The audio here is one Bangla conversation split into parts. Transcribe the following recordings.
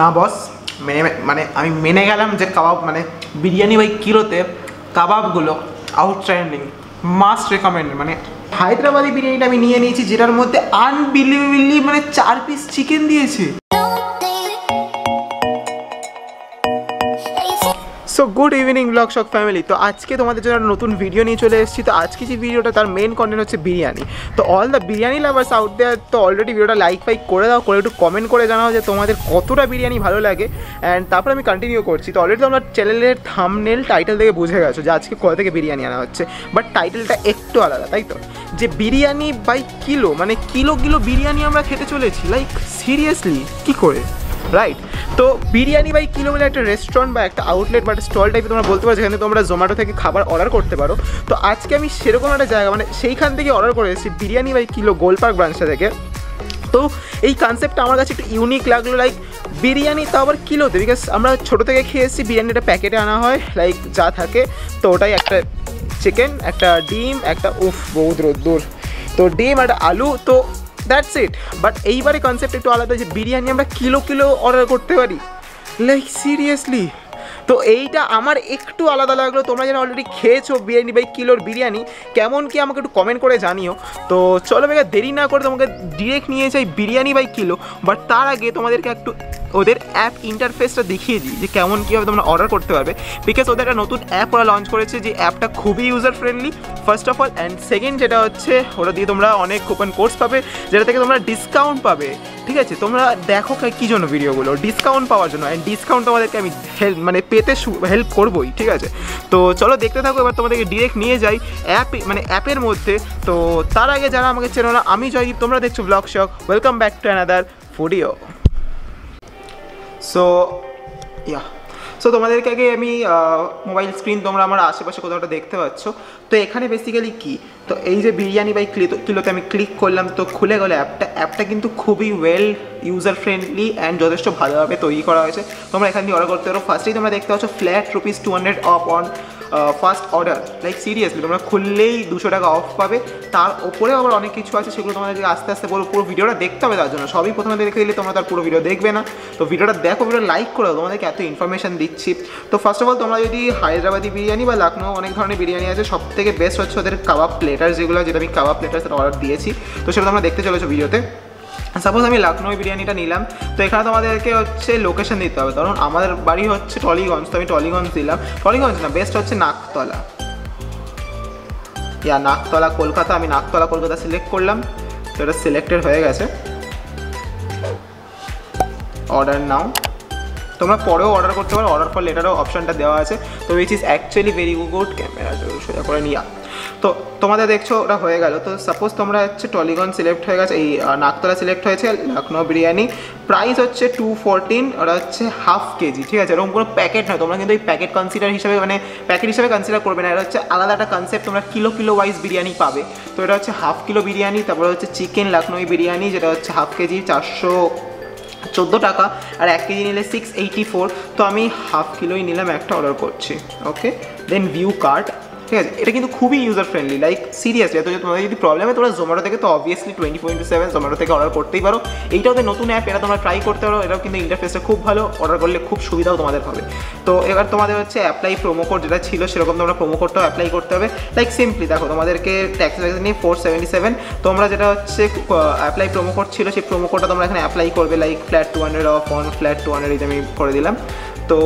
না বস মেনে মানে আমি মেনে গেলাম যে কাবাব মানে বিরিয়ানি বাই কিলোতে কাবাবগুলো আউটস্ট্যান্ডিং মাস্ট রেকমেন্ড মানে হায়দ্রাবাদি বিরিয়ানিটা আমি নিয়ে নিয়েছি, যেটার মধ্যে আনবিলিভেবলি মানে চার পিস চিকেন দিয়েছে। Good evening Blog Shock family. তো আজকে তোমাদের জন্য নতুন ভিডিও নিয়ে চলে এসেছি। তো আজকে যে ভিডিওটা তার মেন কন্টেন্ট হচ্ছে বিরিয়ানি। তো all the biryani lovers out there তো অলরেডি ভিডিওটা লাইক ফাইক করে দাও, করে একটু কমেন্ট করে জানাও যে তোমাদের কতটা বিরিয়ানি ভালো লাগে। অ্যান্ড তারপর আমি কন্টিনিউ করছি। তো অলরেডি তোমরা চ্যানেলের থামনেল টাইটেল থেকে বুঝে গেছো যে আজকে কোথা থেকে বিরিয়ানি আনা হচ্ছে। বাট টাইটেলটা একটু আলাদা, তাই তো? যে বিরিয়ানি বাই কিলো মানে কিলো কিলো বিরিয়ানি আমরা খেতে চলেছি। লাইক সিরিয়াসলি কি করে? রাইট তো বিরিয়ানি বাই কিলো বলে একটা রেস্টুরেন্ট বা একটা আউটলেট বা একটা স্টল টাইপে তোমরা বলতে পারো যেখানে তোমরা জোম্যাটো থেকে খাবার অর্ডার করতে পারো। তো আজকে আমি সেরকম একটা জায়গা মানে সেইখান থেকে অর্ডার করে এসেছি বিরিয়ানি বাই কিলো গোলপার্ক ব্রাঞ্চটা থেকে। তো এই কনসেপ্টটা আমার কাছে একটু ইউনিক লাগল লাইক বিরিয়ানি তো আবার কিলোতে বিকজ আমরা ছোটো থেকে খেয়ে এসেছি, বিরিয়ানিটা প্যাকেটে আনা হয় লাইক যা থাকে। তো ওটাই একটা চিকেন একটা ডিম, একটা, উফ, বহুত রোদ্দুর। তো ডিম একটা আলু, তো দ্যাটস ইট বাট এইবারে কনসেপ্ট একটু আলাদা যে বিরিয়ানি আমরা কিলো কিলো অর্ডার করতে পারি। লাইক সিরিয়াসলি তো এইটা আমার একটু আলাদা লাগল। তোমরা যারা অলরেডি খেয়েছো বিরিয়ানি বাই কিলোর বিরিয়ানি, কেমন কি আমাকে একটু কমেন্ট করে জানিও। তো চলো বেগা, দেরি না করে তোমাকে ডিরেক্ট নিয়ে যাই বিরিয়ানি বাই কিলো। বাট তার আগে তোমাদেরকে একটু ওদের অ্যাপ ইন্টারফেসটা দেখিয়ে দিই যে কেমন কীভাবে তোমরা অর্ডার করতে পারবে। বিকজ ওদের একটা নতুন অ্যাপ ওরা লঞ্চ করেছে যে অ্যাপটা খুবই user friendly first of all and second যেটা হচ্ছে ওটা দিয়ে তোমরা অনেক কুপন কোর্স পাবে, যেটা থেকে তোমরা ডিসকাউন্ট পাবে। ঠিক আছে? তোমরা দেখো কী জন্য ভিডিওগুলো ডিসকাউন্ট পাওয়ার জন্য। অ্যান্ড ডিসকাউন্ট তোমাদেরকে আমি হেল্প মানে পেতে হেল্প করবোই। ঠিক আছে? তো চলো দেখতে থাকো, এবার তোমাদেরকে ডিরেক্ট নিয়ে যাই। অ্যাপ মানে অ্যাপের মধ্যে। তো তার আগে যারা আমাকে চেনো না, আমি জয়দীপ। তোমরা দেখছ Blog Shock welcome back to another foodio so yeah so তোমাদেরকে আগে আমি মোবাইল স্ক্রিন তোমরা আমার আশেপাশে কোথাওটা দেখতে পাচ্ছ। তো এখানে বেসিক্যালি কি? তো এই যে বিরিয়ানি বাই কিলোতে আমি ক্লিক করলাম, তো খুলে গেলো অ্যাপটা অ্যাপটা কিন্তু খুবই ওয়েল ইউজার ফ্রেন্ডলি অ্যান্ড যথেষ্ট ভালোভাবে তৈরি করা হয়েছে। তোমরা এখান দিয়ে অর্ডার করতে পারো। ফার্স্টেই তোমরা দেখতে পাচ্ছ flat rupees two hundred off on first order like seriously তোমরা খুললেই দুশো টাকা অফ পাবে। তার ওপরেও আবার অনেক কিছু আছে, সেগুলো তোমাদেরকে আস্তে আস্তে পুরো পুরো ভিডিওটা দেখতে হবে তার জন্য। সবই প্রথমে দেখে দিলে তোমরা তার পুরো ভিডিও দেখবে না। তো ভিডিওটা দেখো, ভিডিও লাইক করো তোমাদেরকে এত ইনফরমেশন দিচ্ছি। তো ফার্স্ট অফ অল তোমরা যদি হায়দ্রাবাদি বিরিয়ানি বা লখনৌ অনেক ধরনের বিরিয়ানি আছে সব থেকে বেস্ট হচ্ছে ওদের কাবাব প্লেটার যেগুলো, যেটা আমি কাবাব প্লেটার অর্ডার দিয়েছি। তো সেটা তোমরা দেখতে চলেছো ভিডিওতে। সাপোজ আমি লখনৌ বিরিয়ানিটা নিলাম, তো এখানে তোমাদেরকে হচ্ছে লোকেশন দিতে হবে। কারণ আমাদের বাড়ি হচ্ছে টলিগঞ্জ, তো আমি টলিগঞ্জ দিলাম। টলিগঞ্জ না বেস্ট হচ্ছে নাকতলা ইয়া নাকতলা কলকাতা, আমি নাকতলা কলকাতা সিলেক্ট করলাম। তো এটা সিলেক্টেড হয়ে গেছে। অর্ডার নাও তোমরা পরেও অর্ডার করতে পারো। অর্ডার ফর লেটারও অপশানটা দেওয়া আছে। তো which is actually very good camera সোজা করে নিয়া তো তোমাদের দেখছ, ওটা হয়ে গেল। তো সাপোজ তোমরা হচ্ছে টলিগঞ্জ সিলেক্ট হয়ে গেছে, এই নাকতলা সিলেক্ট হয়েছে লখনৌ বিরিয়ানি। প্রাইস হচ্ছে টু ফোরটিন ওটা হচ্ছে হাফ কেজি, ঠিক আছে? এরকম কোনো প্যাকেট নয়, তোমরা কিন্তু এই প্যাকেট কনসিডার হিসাবে মানে প্যাকেট হিসাবে কনসিডার করবে না। এটা হচ্ছে আলাদা একটা কনসেপ্ট তোমরা কিলো কিলো ওয়াইজ বিরিয়ানি পাবে। তো এটা হচ্ছে হাফ কিলো বিরিয়ানি, তারপরে হচ্ছে চিকেন লখনৌ বিরিয়ানি, যেটা হচ্ছে হাফ কেজি, চারশো চোদ্দ টাকা, আর এক কেজি নিলে সিক্স এইটি ফোর তো আমি হাফ কিলোই নিলাম একটা অর্ডার করছি ওকে দেন ভিউ কার্ড ঠিক আছে, এটা কিন্তু খুবই ইউজার ফ্রেন্ডলি লাইক সিরিয়াসলি এত তোমাদের যদি প্রবলেম হয়, তোমরা জোম্যাটো থেকে তো obviously twenty four into seven Zomato থেকে অর্ডার করতেই পারো। এইটা ওদের নতুন অ্যাপ এটা তোমরা ট্রাই করতে পারো, এটাও কিন্তু ইন্টারফেসটা খুব ভালো অর্ডার করলে খুব সুবিধাও তোমাদের হবে। তো এবার তোমাদের হচ্ছে অ্যাপ্লাই প্রোমো কোড যেটা ছিল, সেরকম তোমরা প্রোমো কোডটাও অ্যাপ্লাই করতে হবে। লাইক সিম্পলি দেখো, তোমাদেরকে ট্যাক্স নিয়ে ফোর সেভেন্টি সেভেন তোমরা যেটা হচ্ছে অ্যাপ্লাই প্রোমো কোড ছিল, সেই প্রোমো কোডটা তোমরা এখানে অ্যাপ্লাই করবে like flat two hundred off on flat two hundred আমি করে দিলাম। তো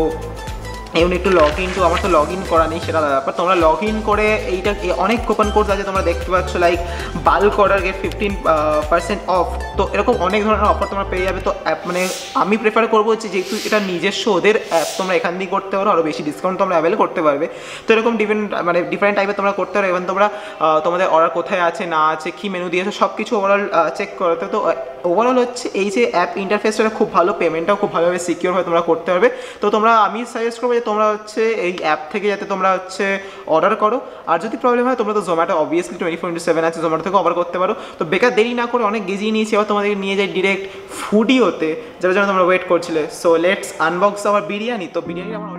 এমনি একটু লগ ইন টু আমার তো লগ ইন করা নেই, সেটা ব্যাপার। তোমরা লগ ইন করে এইটা অনেক কুপন কোড আছে, তোমরা দেখতে পাচ্ছ like bulk order get fifteen percent off তো এরকম অনেক ধরনের অফার তোমরা পেয়ে যাবে। তো অ্যাপ মানে আমি প্রেফার করব হচ্ছে যেহেতু এটা নিজস্ব, ওদের অ্যাপ তোমরা এখান দিয়ে করতে পারো আরও বেশি ডিসকাউন্ট তোমরা অ্যাভেল করতে পারবে। তো এরকম ডিফারেন্ট মানে ডিফারেন্ট টাইপের তোমরা করতে পারো। এবং তোমরা তোমাদের অর্ডার কোথায় আছে, না আছে, কী মেনু দিয়েছ সব কিছু ওভারঅল চেক করতে তো ওভারঅল হচ্ছে এই যে অ্যাপ ইন্টারফেসটা খুব ভালো পেমেন্টটাও খুব ভালোভাবে সিকিওর হয়ে, তোমরা করতে পারবে। তো তোমরা, আমি সাজেস্ট করব তোমরা হচ্ছে এই অ্যাপ থেকে যাতে তোমরা হচ্ছে অর্ডার করো। আর যদি প্রবলেম হয় তোমরা তো Zomato obviously twenty four into seven আছে জোম্যাটো থেকে অর্ডার করতে পারো। তো বেকার দেরি না করে অনেক গেজিয়ে নিয়েছি আবার তোমাদেরকে নিয়ে যাই ডিরেক্ট ফুডিওতে যার জন্য তোমরা ওয়েট করছিলে। So let's unbox our biryani তো বিরিয়ানি আমার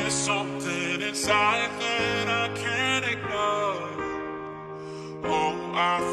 Oh, something inside that are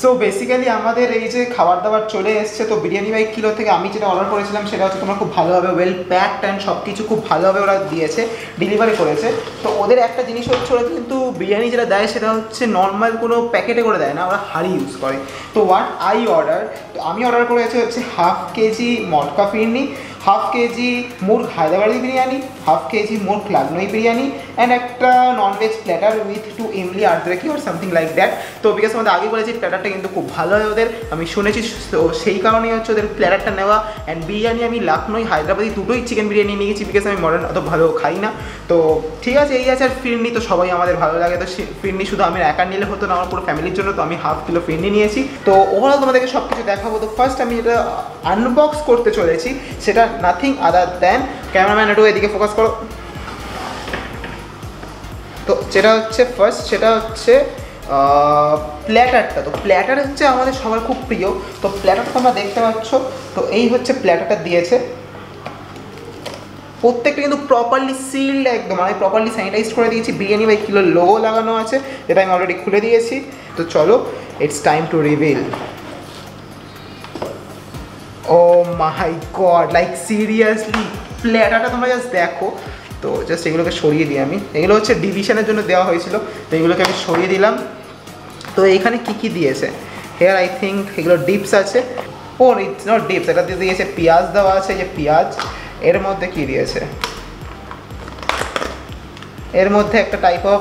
so basically আমাদের এই যে খাবার দাবার চলে এসছে, তো বিরিয়ানি বাই কিলো থেকে আমি যেটা অর্ডার করেছিলাম সেটা হচ্ছে তোমার খুব ভালোভাবে ওয়েল প্যাকড অ্যান্ড সব কিছু খুব ভালোভাবে ওরা দিয়েছে ডেলিভারি করেছে। তো ওদের একটা জিনিস হচ্ছে ওরা কিন্তু বিরিয়ানি যেটা দেয় সেটা হচ্ছে নর্মাল কোনো প্যাকেটে করে দেয় না, ওরা হাড়ি ইউজ করে। তো হোয়াট আই অর্ডার তো আমি অর্ডার করেছি হচ্ছে half KG matka phirni half KG মুর হায়দ্রাবাদি বিরিয়ানি, হাফ কেজি মুর লাগনই বিরিয়ানি অ্যান্ড একটা non veg platter with two ইমলি আর্দ্রাকি ওর সামথিং লাইক দ্যাট তো বিকজ আমাদের আগে বলেছি প্ল্যাটারটা কিন্তু খুব ভালো হয় ওদের। আমি শুনেছি, তো সেই কারণেই হচ্ছে ওদের প্ল্যাটারটা নেওয়া। অ্যান্ড বিরিয়ানি আমি লাখনই হায়দ্রাবাদি দুটোই চিকেন বিরিয়ানি নিয়ে গেছি বিকজ আমি মডার্ন অত ভালো খাই না। তো ঠিক আছে, এই আছে আর ফিরনি, তো সবাই আমাদের ভালো লাগে। তো ফিরনি শুধু আমি একা নিলে হতো না, আমার পুরো ফ্যামিলির জন্য, তো আমি হাফ কিলো ফিরনি নিয়েছি। তো ওভারঅল তোমাদেরকে সব কিছু দেখাবো। তো ফার্স্ট আমি যেটা আনবক্স করতে চলেছি, সেটা নাথিং আদার দ্যান ক্যামেরাম্যান একটু এদিকে ফোকাস করো। তো যেটা হচ্ছে ফার্স্ট সেটা হচ্ছে প্ল্যাটারটা তো প্ল্যাটার হচ্ছে আমাদের সবার খুব প্রিয়। তো প্ল্যাটারটা তোমরা দেখতে পাচ্ছ। তো এই হচ্ছে প্ল্যাটারটা দিয়েছে। প্রত্যেকটা কিন্তু প্রপারলি সিল্ড একদম। আমি প্রপারলি স্যানিটাইজ করে দিয়েছি। বিরিয়ানি বাই কিলো লোগো লাগানো আছে, যেটা আমি অলরেডি খুলে দিয়েছি। তো চলো it's time to reveal oh my god like seriously প্ল্যাটারটা তোমরা জাস্ট দেখো। তো জাস্ট এগুলোকে সরিয়ে দিই আমি। এগুলো হচ্ছে ডিভিশনের জন্য দেওয়া হয়েছিল। তো এগুলোকে আমি সরিয়ে দিলাম। তো এখানে কি কি দিয়েছে? হেয়ার আই থিঙ্ক এগুলো ডিপস আছে। ও ইটস নট ডিপস এটা দিয়ে দিয়েছে পেঁয়াজ দেওয়া আছে যে পেঁয়াজ। এর মধ্যে কি দিয়েছে? এর মধ্যে একটা type of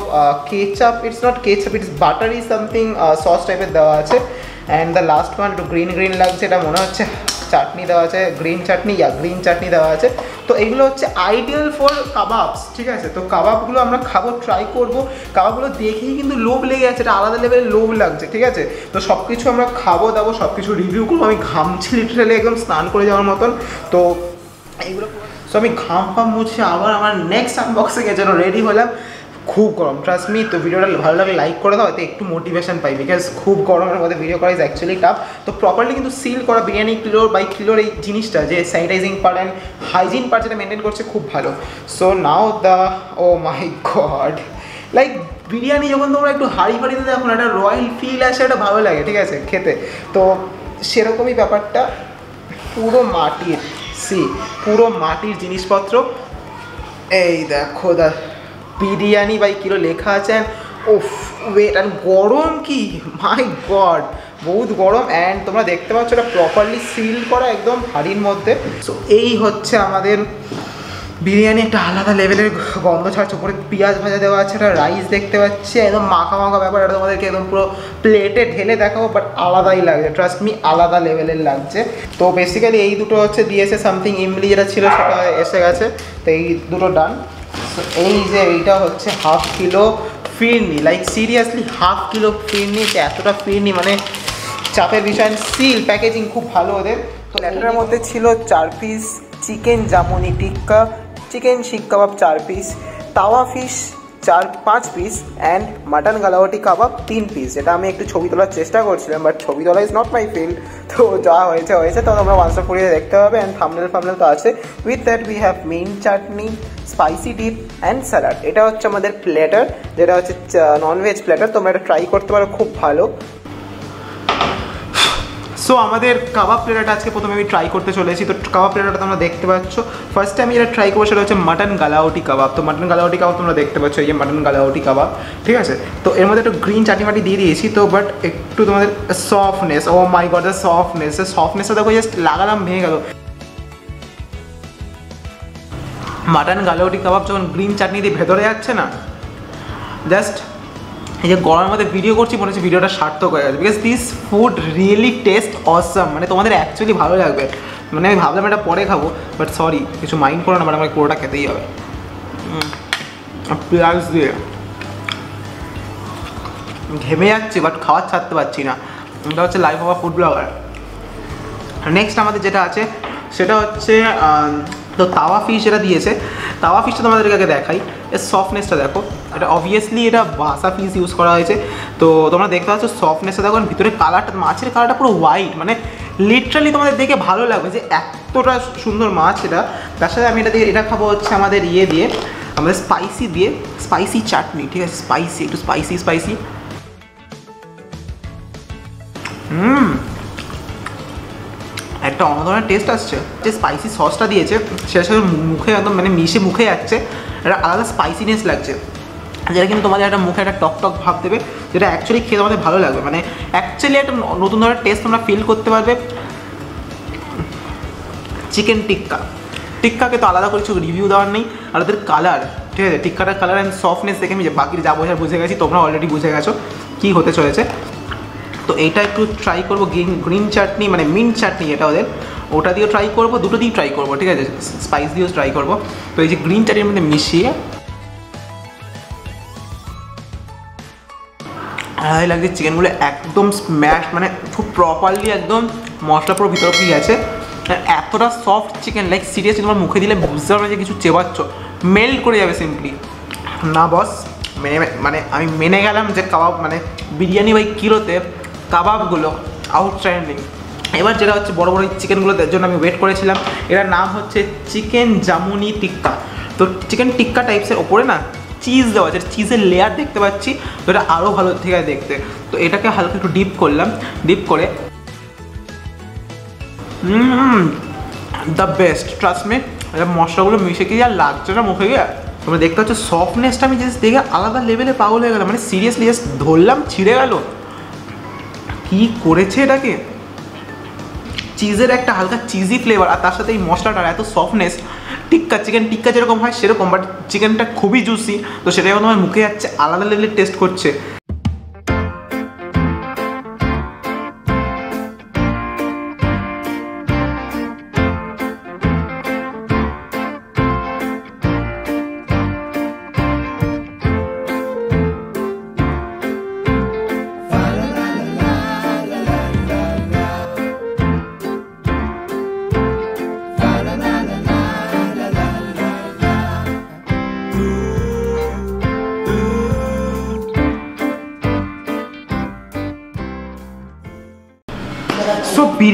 ketchup it's not ketchup it's buttery something sauce টাইপের দেওয়া আছে। অ্যান্ড দ্য লাস্ট ওয়ান একটু গ্রিন গ্রিন লাগছে, এটা মনে হচ্ছে চাটনি দেওয়া আছে গ্রিন চাটনি ইয়া গ্রিন চাটনি দেওয়া আছে। তো এগুলো হচ্ছে আইডিয়াল ফর কাবাবস, ঠিক আছে? তো কাবাবগুলো আমরা খাব ট্রাই করব। কাবাবগুলো দেখেই কিন্তু লোভ লেগে আছে এটা আলাদা লেভেলের লোভ লাগছে, ঠিক আছে? তো সব কিছু আমরা খাব, দাবো সব কিছু রিভিউ করব। আমি ঘামছি লিটারালি একদম স্নান করে যাওয়ার মতন। তো এইগুলো সো আমি ঘাম ফাম মুছে আবার আমার নেক্সট আনবক্সিংয়ের জন্য রেডি হলাম। খুব গরম। ট্রাস্ট মি তো ভিডিওটা ভালো লাগলে লাইক করে দাও, এতে একটু মোটিভেশন পাই। বিকজ খুব গরমের মধ্যে ভিডিও করা ইজ অ্যাকচুয়ালি টাফ তো প্রপারলি কিন্তু সিল করা বিরিয়ানি কিলোর বাই কিলোর এই জিনিসটা যে sanitising part and hygiene part যেটা মেনটেন করছে খুব ভালো। So now the oh my god like biryani যখন তোমরা একটু হাড়ি ফাড়িতে দেখো না, একটা রয়্যাল ফিল আসে, একটা ভালো লাগে, ঠিক আছে, খেতে। তো সেরকমই ব্যাপারটা পুরো মাটির সি পুরো মাটির জিনিসপত্র। এই দেখো দা বিরিয়ানি বাই কিলো লেখা আছে ওফ ওয়েট আর গরম কি? মাই গড বহুত গরম অ্যান্ড তোমরা দেখতে পাচ্ছ এটা প্রপারলি সিল করা একদম হাড়ির মধ্যে। সো এই হচ্ছে আমাদের বিরিয়ানি, একটা আলাদা লেভেলের গন্ধ ছাড়ছে, উপরে পেঁয়াজ ভাজা দেওয়া আছে, একটা রাইস দেখতে পাচ্ছি, একদম মাখা মাখা ব্যাপার, এটা তোমাদেরকে একদম পুরো প্লেটে ঢেলে দেখাবো বাট আলাদাই লাগছে ট্রাস্ট মি আলাদা লেভেলের লাগছে। তো বেসিক্যালি এই দুটো হচ্ছে দিয়েছে সামথিং ইমলি যেটা ছিল, সেটা এসে গেছে, তো এই দুটো ডান তো এই যে এইটা হচ্ছে half kilo phirni like seriously half kilo phirni তো এতটা ফিরনি মানে চাপের বিষয়। সিল প্যাকেজিং খুব ভালো ওদের। তো ল্যাটারের মধ্যে ছিল চার piece chicken jamuni tikka chicken seekh কাবাব চার পিস তাওয়া ফিশ চার পাঁচ piece and mutton galawati kebab তিন পিস এটা আমি একটু ছবি তোলার চেষ্টা করছিলাম বাট ছবি তোলা ইজ নট মাই ফিল্ড তো যা হয়েছে হয়েছে, তো তোমরা ওয়ান্স ফুরিয়ে দেখতে হবে অ্যান্ড থামনেল ফামনেল তো আছে। With that we have main chutney spicy dip and salad এটা হচ্ছে আমাদের প্ল্যাটার যেটা হচ্ছে ননভেজ প্ল্যাটার তোমরা এটা ট্রাই করতে পারো, খুব ভালো। সো আমাদের কাবাব প্লেটারটা আজকে প্রথমে আমি ট্রাই করতে চলেছি। তো কাবাব প্লেটারটা তোমরা দেখতে পাচ্ছ। ফার্স্টে আমি যেটা ট্রাই করব, সেটা হচ্ছে মাটন গালাওটি কাবাব তো মাটন গালাওটি কাবাব তোমরা দেখতে পাচ্ছ, এই যে মাটন গালাওটি কাবাব ঠিক আছে? তো এর মধ্যে একটু গ্রিন ফাটি দিয়ে দিয়েছি, তো বাট একটু তোমাদের softness oh my god the softness সফটনেসটা দেখো জাস্ট লাগালাম, ভেঙে গেল। মাটন গালাওটি কাবাব যখন গ্রিন চাটনি দিয়ে ভেতরে যাচ্ছে না জাস্ট এই যে গরমের মধ্যে ভিডিও করছি, মনে হচ্ছে ভিডিওটা সার্থক হয়ে গেছে। Because this food really taste awesome মানে তোমাদের অ্যাকচুয়ালি ভালো লাগবে। মানে আমি ভাবলাম এটা পরে খাব বাট সরি কিছু মাইন্ড করো না বাট আমাকে পুরোটা খেতেই হবে। পেঁয়াজ দিয়ে। ঘেমে যাচ্ছি বাট খাওয়ার ছাড়তে পারছি না। এটা হচ্ছে life of food blogger next আমাদের যেটা আছে, সেটা হচ্ছে তো তাওয়া ফিশ যেটা দিয়েছে, তাওয়া ফিশটা তোমাদেরকে আগে দেখাই। এর সফটনেসটা দেখো। এটা অবভিয়াসলি এটা বাসা পিস ইউজ করা হয়েছে। তো তোমরা দেখতে পাচ্ছ সফটনেসটা দেখো, ভিতরে কালারটা মাছের কালারটা পুরো হোয়াইট মানে লিটারালি তোমাদের দেখে ভালো লাগবে যে এতটা সুন্দর মাছ এটা। তার সাথে আমি এটা দিয়ে, এটা খাব হচ্ছে আমাদের ইয়ে দিয়ে, আমাদের স্পাইসি দিয়ে স্পাইসি চাটনি ঠিক আছে? স্পাইসি একটু স্পাইসি স্পাইসি হুম। একটা অন্য ধরনের টেস্ট আসছে। যে স্পাইসি সসটা দিয়েছে সেটার সাথে মুখে একদম মানে মিশে মুখে যাচ্ছে। একটা আলাদা স্পাইসিনেস লাগছে। যেটা কিন্তু তোমাদের একটা মুখে একটা টক টক ভাব দেবে, যেটা অ্যাকচুয়ালি খেয়ে তোমাদের ভালো লাগবে। মানে অ্যাকচুয়ালি একটা নতুন ধরনের টেস্ট তোমরা ফিল করতে পারবে। চিকেন টিক্কা টিক্কাকে তো আলাদা করে কিছু রিভিউ দেওয়ার নেই। আর ওদের কালার ঠিক আছে? টিক্কাটার কালার অ্যান্ড সফটনেস দেখে আমি বাকি যা বোঝার বুঝে গেছি, তোমরা অলরেডি বুঝে গেছো কী হতে চলেছে। তো এইটা একটু ট্রাই করব। গ্রিন গ্রিন চাটনি মানে মিন্ট চাটনি এটা ওদের। ওটা দিয়েও ট্রাই করব, দুটো দিয়েও ট্রাই করব, ঠিক আছে? স্পাইস দিয়েও ট্রাই করব। তো এই যে গ্রিন চাটনির মধ্যে মিশিয়ে আড়াই লাগছে চিকেনগুলো একদম স্ম্যাশ মানে খুব প্রপারলি একদম মশলা পুরো ভিতর অব্দি গেছে। এতটা সফট চিকেন লাইক সিরিয়াসলি তোমার মুখে দিলে বুঝতে পারবে যে কিছু চেবাচ্ছ। মেল্ট করে যাবে সিম্পলি না বস মেনে মানে আমি মেনে গেলাম যে কাবাব মানে বিরিয়ানি বাই কিলোতে কাবাবগুলো আউটস্ট্যান্ডিং এবার যেটা হচ্ছে বড় বড় চিকেনগুলো জন্য আমি ওয়েট করেছিলাম। এটার নাম হচ্ছে চিকেন জামুনি টিক্কা। তো চিকেন টিক্কা টাইপসের ওপরে না চিজ দেওয়া আছে চিজের লেয়ার দেখতে পাচ্ছি, তো এটা আরও ভালো থেকে দেখতে। তো এটাকে হালকা একটু ডিপ করলাম ডিপ করে দ্য বেস্ট ট্রাস্ট মে এটা মশলাগুলো মিশে গিয়ে আর লাগছে না মুখে গিয়ে। তোমরা দেখতে পাচ্ছ সফটনেসটা আমি জাস্ট দেখে আলাদা লেভেলে পাগল হয়ে গেলাম মানে সিরিয়াসলি জাস্ট ধরলাম, ছিঁড়ে গেল। কি করেছে এটাকে? চিজের একটা হালকা চিজি ফ্লেভার আর তার সাথে এই মশলাটার এত সফটনেস টিক্কা চিকেন টিক্কা যেরকম হয় সেরকম বাট চিকেনটা খুবই জুসি তো সেটা যখন আমার মুখে যাচ্ছে, আলাদা লেভেলের টেস্ট করছে।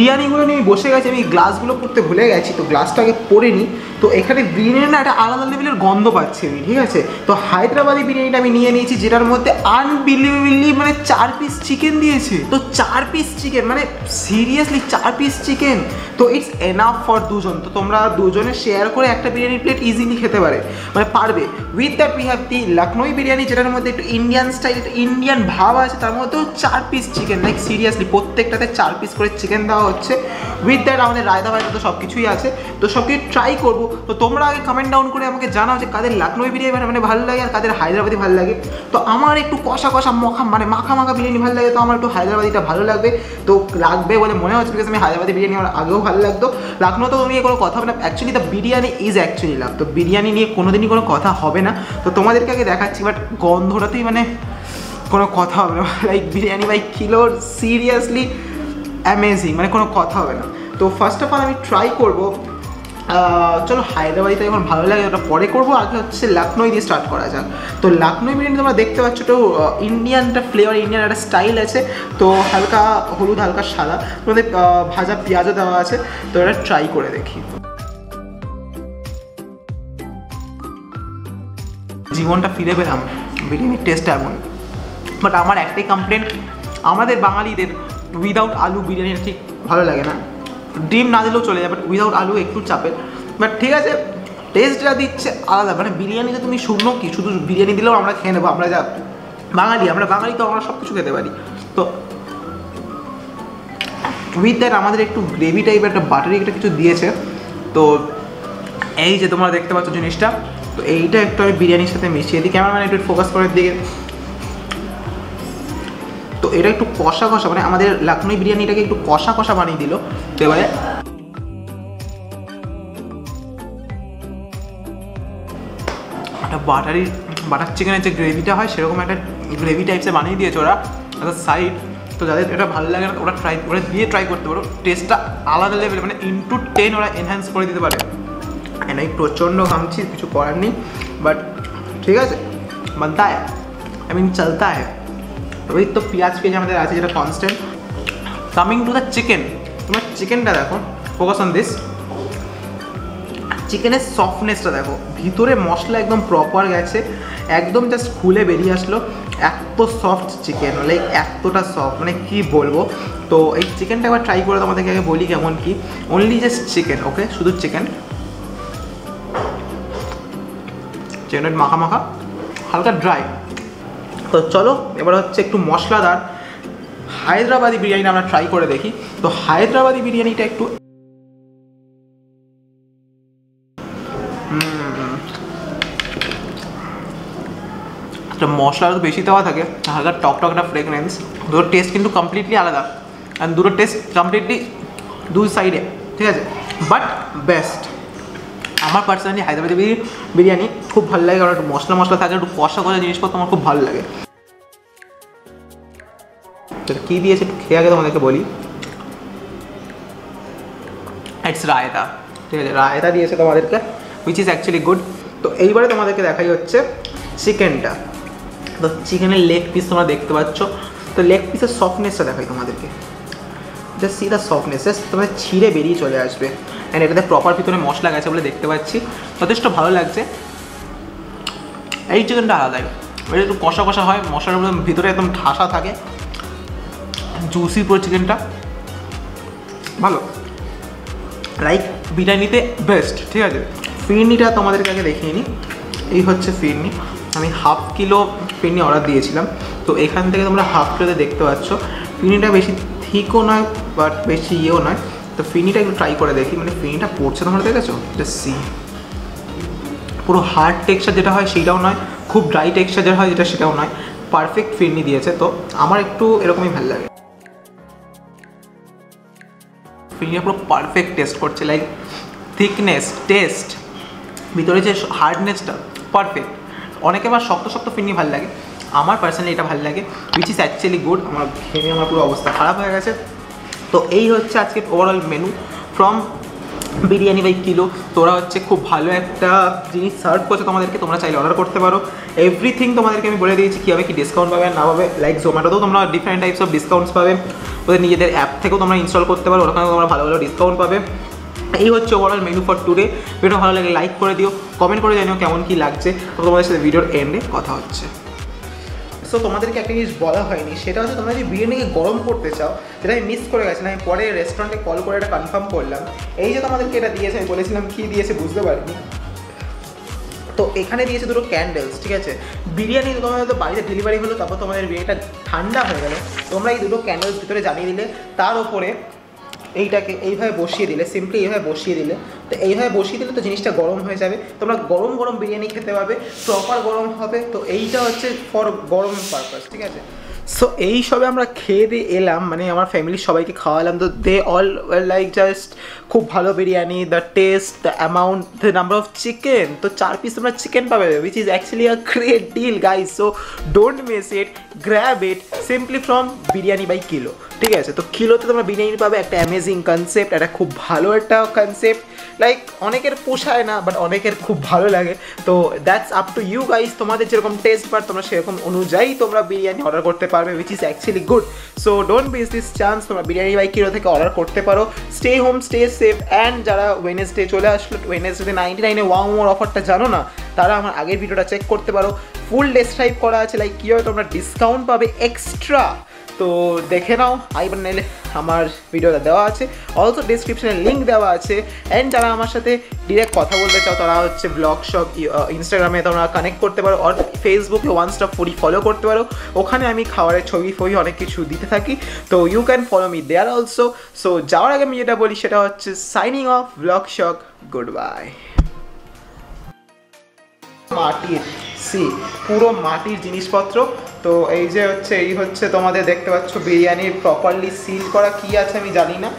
সো বিরিয়ানিগুলো নিয়ে আমি বসে গেছি, আমি গ্লাসগুলো পড়তে ভুলে গেছি, তো গ্লাসটা আগে পরে নিই তো এখানে বিরিয়ানির না একটা আলাদা লেভেলের গন্ধ পাচ্ছি আমি, ঠিক আছে? তো হায়দ্রাবাদি বিরিয়ানিটা আমি নিয়ে নিয়েছি, যেটার মধ্যে আনবিলিভেবলি মানে চার পিস চিকেন দিয়েছে। তো চার পিস চিকেন মানে সিরিয়াসলি চার পিস চিকেন তো ইটস এনাফ ফর দুজন। তো তোমরা দুজনে শেয়ার করে একটা বিরিয়ানি প্লেট ইজিলি খেতে পারে। মানে পারবে। With that we have the Lucknow biryani, যেটার মধ্যে একটু ইন্ডিয়ান স্টাইল একটু ইন্ডিয়ান ভাব আছে, তার মধ্যেও চার পিস চিকেন লাইক সিরিয়াসলি প্রত্যেকটাতে চার পিস করে চিকেন দেওয়া হচ্ছে। উইথ দ্যাট আমাদের রায়তা ফায়দা তো সব কিছুই আছে। তো সব কিছু ট্রাই করব। তো তোমরা আগে কমেন্ট ডাউন করে আমাকে জানাও যে কাদের লখনৌ বিরিয়ানি মানে ভালো লাগে আর কাদের হায়দ্রাবাদি ভালো লাগে। তো আমার একটু কষা কষা মাখা মানে মাখা মাখা বিরিয়ানি ভালো লাগে, তো আমার একটু হায়দ্রাবাদিটা ভালো লাগবে। তো লাগবে বলে মনে হচ্ছে বিকজ আমি হায়দ্রাবাদি বিরিয়ানি আমার আগেও ভালো লাগতো। লখনৌ তো নিয়ে কোনো কথা হবে না। Actually the biryani is actually love তো বিরিয়ানি নিয়ে কোনোদিনই কোনো কথা হবে না। তো তোমাদেরকে আগে দেখাচ্ছি বাট গন্ধটাতেই মানে কোনো কথা হবে না। লাইক বিরিয়ানি বাই কিলোর সিরিয়াসলি অ্যামেজিং মানে কোনো কথা হবে না। তো ফার্স্ট অফ অল আমি ট্রাই করব চলো হায়দ্রাবাদিতে যখন ভালো লাগে ওটা পরে করব, আগে হচ্ছে লখনৌ দিয়ে স্টার্ট করা যাক। তো লখনৌ বিরিয়ানি তোমরা দেখতে পাচ্ছ, তো ইন্ডিয়ানটা ফ্লেভার ইন্ডিয়ান একটা স্টাইল আছে, তো হালকা হলুদ, হালকা সাদা। তোমাদের ভাজা পেঁয়াজও দেওয়া আছে, তো এটা ট্রাই করে দেখি। জীবনটা ফিরে পেলাম, বিরিয়ানির টেস্ট এমন। বাট আমার একটাই কমপ্লেন আমাদের বাঙালিদের উইদাউট আলু বিরিয়ানিটা ঠিক ভালো লাগে না। ডিম না দিলেও চলে যাবে উইদাউট আলু একটু চাপের বাট ঠিক আছে টেস্ট যা দিচ্ছে আলাদা। মানে বিরিয়ানিতে তুমি শুকনো কি? শুধু বিরিয়ানি দিলেও আমরা খেয়ে নেব, আমরা যা বাঙালি, আমরা বাঙালি তো আমরা সব কিছু খেতে পারি। তো উইথ দ্যাট আমাদের একটু গ্রেভি টাইপের একটা বাটারি একটা কিছু দিয়েছে। তো এই যে তোমরা দেখতে পাচ্ছ জিনিসটা, তো এইটা একটু আমি বিরিয়ানির সাথে মিশিয়ে দিই। ক্যামেরাম্যান একটু ফোকাস করার দিকে। তো এটা একটু কষা কষা মানে আমাদের লাখনৌ বিরিয়ানিটাকে একটু কষা কষা বানিয়ে দিল। এবারে একটা বাটারি, বাটার চিকেনের যে গ্রেভিটা হয়, সেরকম একটা গ্রেভি টাইপসে বানিয়ে দিয়েছে ওরা একটা সাইড তো যাদের এটা ভালো লাগে না, ওরা ট্রাই ওরা দিয়ে ট্রাই করতে পারো। টেস্টটা আলাদা লেভেল মানে ইনটু টেন ওরা এনহ্যান্স করে দিতে পারে। অ্যান্ড আমি প্রচণ্ড ঘামছি, কিছু করার নেই। বাট ঠিক আছে, বাদ আই মিন চলতা হ্যাঁ ওই তো পেঁয়াজ পেঁয়াজ আমাদের আছে যেটা constant coming to the chicken তোমার চিকেনটা দেখো ফোকাস অন দিস চিকেনের সফটনেসটা দেখো, ভিতরে মশলা একদম প্রপার গেছে, একদম জাস্ট খুলে বেরিয়ে আসলো, এত সফট চিকেন লাইক এতটা সফট মানে কি বলব? তো এই চিকেনটা একবার ট্রাই করে তোমাদেরকে আগে বলি কেমন কি। অনলি জাস্ট চিকেন ওকে শুধু চিকেন চিকেনের মাখা মাখা হালকা ড্রাই তো চলো, এবার হচ্ছে একটু মশলাদার হায়দ্রাবাদি বিরিয়ানি আমরা ট্রাই করে দেখি। তো হায়দ্রাবাদি বিরিয়ানিটা একটু মশলা তো বেশি দেওয়া থাকে, হালকা টক টক একটা ফ্রেগরেন্স দুটোর টেস্ট কিন্তু কমপ্লিটলি আলাদা। অ্যান্ড দুটোর টেস্ট কমপ্লিটলি দুই সাইডে ঠিক আছে? বাট বেস্ট আমার পার্সোনালি হায়দ্রাবাদি বিরি- বিরিয়ানি খুব ভালো লাগে কারণ একটু মশলা মশলা থাকে, একটু কষা কষা জিনিসপত্র আমার খুব ভালো লাগে। কী দিয়েছে একটু খেয়ে আগে তোমাদেরকে বলি। ইটস রায়তা, ঠিক আছে, রায়তা দিয়েছে তোমাদেরকে উইচ ইজ অ্যাকচুয়ালি গুড তো এইবারে তোমাদেরকে দেখাই হচ্ছে চিকেনটা। তো চিকেনের লেগ পিস তোমরা দেখতে পাচ্ছ। তো লেগ পিসের সফটনেসটা দেখাই তোমাদেরকে। Just see the softness just তোমার ছিঁড়ে বেরিয়ে চলে আসবে। অ্যান্ড এটাতে প্রপার ভিতরে মশলা গেছে বলে দেখতে পাচ্ছি। যথেষ্ট ভালো লাগছে। এই চিকেনটা আলাদাই এটা একটু কষা কষা হয়, মশলার ভিতরে একদম ঠাসা থাকে। জুসি পুরো চিকেনটা ভালো। লাইক বিরিয়ানিতে বেস্ট ঠিক আছে? ফিরনিটা তোমাদেরকে আগে দেখিয়ে নিই এই হচ্ছে ফিরনি। আমি হাফ কিলো ফিরনি অর্ডার দিয়েছিলাম। তো এখান থেকে তোমরা হাফ কিলোতে দেখতে পাচ্ছ। ফিরনিটা বেশি থিকও নয় বাট বেশি ইয়েও নয়। তো ফিনিটা একটু ট্রাই করে দেখি। মানে ফিনিটা পড়ছে তোমরা দেখেছ? সি পুরো হার্ড টেক্সচার যেটা হয় সেটাও নয়। খুব ড্রাই টেক্সচার যেটা হয় যেটা সেটাও নয়। পারফেক্ট ফিরনি দিয়েছে। তো আমার একটু এরকমই ভালো লাগে। ফিরনি পুরো পারফেক্ট টেস্ট করছে। লাইক থিকনেস টেস্ট ভিতরে যে হার্ডনেসটা পারফেক্ট অনেকে আবার শক্ত শক্ত ফিরনি ভালো লাগে। আমার পার্সোনালি এটা ভালো লাগে উইচ ইজ অ্যাকচুয়ালি গুড আমার ঘেমে আমার পুরো অবস্থা খারাপ হয়ে গেছে। তো এই হচ্ছে আজকে overall menu from Biryani By Kilo তোরা হচ্ছে খুব ভালো একটা জিনিস সার্ভ করছে তোমাদেরকে, তোমরা চাইলে অর্ডার করতে পারো। এভরিথিং তোমাদেরকে আমি বলে দিয়েছি, কীভাবে কি ডিসকাউন্ট পাবে, না পাবে লাইক জোম্যাটোতেও তোমরা ডিফারেন্ট টাইপস অফ ডিসকাউন্টস পাবে। ওদের নিজেদের অ্যাপ থেকেও তোমরা ইনস্টল করতে পারো ওখানে তোমরা ভালো ভালো ডিসকাউন্ট পাবে। এই হচ্ছে overall menu for today video ভালো লাগে লাইক করে দিও কমেন্ট করে জানিও কেমন কী লাগছে। তোমাদের সাথে ভিডিওর এন্ডে কথা হচ্ছে। সো তোমাদেরকে একটা জিনিস বলা হয়নি, সেটা হচ্ছে তোমরা যদি বিরিয়ানিকে গরম করতে চাও, যেটা আমি মিস করে গেছিলাম, আমি পরে রেস্টুরেন্টে কল করে এটা কনফার্ম করলাম। এই যে তোমাদেরকে এটা দিয়েছে, আমি বলেছিলাম কী দিয়েছে বুঝতে পারিনি। তো এখানে দিয়েছে দুটো ক্যান্ডেলস ঠিক আছে? বিরিয়ানি তোমাদের হয়তো বাড়িতে ডেলিভারি হলো, তারপর তোমাদের বিরিয়ানিটা ঠান্ডা হয়ে গেলো। তোমরা এই দুটো ক্যান্ডেলস ভিতরে জানিয়ে দিলে, তার ওপরে এইটাকে এইভাবে বসিয়ে দিলে সিম্পলি এইভাবে বসিয়ে দিলে, তো এইভাবে বসিয়ে দিলে তো জিনিসটা গরম হয়ে যাবে। তোমরা গরম গরম বিরিয়ানি খেতে পাবে প্রপার গরম হবে, তো এইটা হচ্ছে ফর গরম পারপাস ঠিক আছে? সো এই সবে আমরা খেয়ে দিয়ে এলাম মানে আমার ফ্যামিলির সবাইকে খাওয়ালাম। তো দে অল লাইক জাস্ট খুব ভালো biryani the taste the amount the number of chicken তো চার পিস তোমরা চিকেন পাবে which is actually a great deal guys so don't miss it grab it simply from Biryani By Kilo ঠিক আছে? তো কিলোতে তোমরা বিরিয়ানি পাবে, একটা অ্যামেজিং কনসেপ্ট একটা খুব ভালো একটা কনসেপ্ট লাইক অনেকের পোষায় না বাট অনেকের খুব ভালো লাগে। তো that's up to you guys তোমাদের যেরকম টেস্ট বাট তোমরা সেরকম অনুযায়ী তোমরা বিরিয়ানি অর্ডার করতে পারবে which is actually good so don't miss this chance তোমরা বিরিয়ানি বাই কিরো থেকে অর্ডার করতে পারো। Stay home stay safe and যারা ওয়েনেসডে চলে আসলো ওয়েনেসডে নাইনটি নাইনে ওয়ান মোর অফারটা জানো না, তারা আমার আগের ভিডিওটা চেক করতে পারো। ফুল ডেসক্রাইব করা আছে লাইক কীভাবে তোমরা ডিসকাউন্ট পাবে এক্সট্রা তো দেখে নাও আই বান্নেলে আমার ভিডিওটা দেওয়া আছে। অলসো ডিসক্রিপশনে লিঙ্ক দেওয়া আছে। অ্যান্ড যারা আমার সাথে ডিরেক্ট কথা বলতে চাও, তারা হচ্ছে ব্লগ শপ ইনস্টাগ্রামে তোমরা কানেক্ট করতে পারো অর ফেসবুকে ওয়ান স্টপ ফুডি ফলো করতে পারো। ওখানে আমি খাবারের ছবি ফবি অনেক কিছু দিতে থাকি। তো you can follow me there also so যাওয়ার আগে আমি যেটা বলি, সেটা হচ্ছে সাইনিং অফ ব্লগ শক গুড বাই মাটির সি, পুরো মাটির জিনিসপত্র। তো এই যে হচ্ছে, এই হচ্ছে তোমাদের দেখতে পাচ্ছ বিরিয়ানির প্রপারলি সিল করা কি আছে আমি জানি না।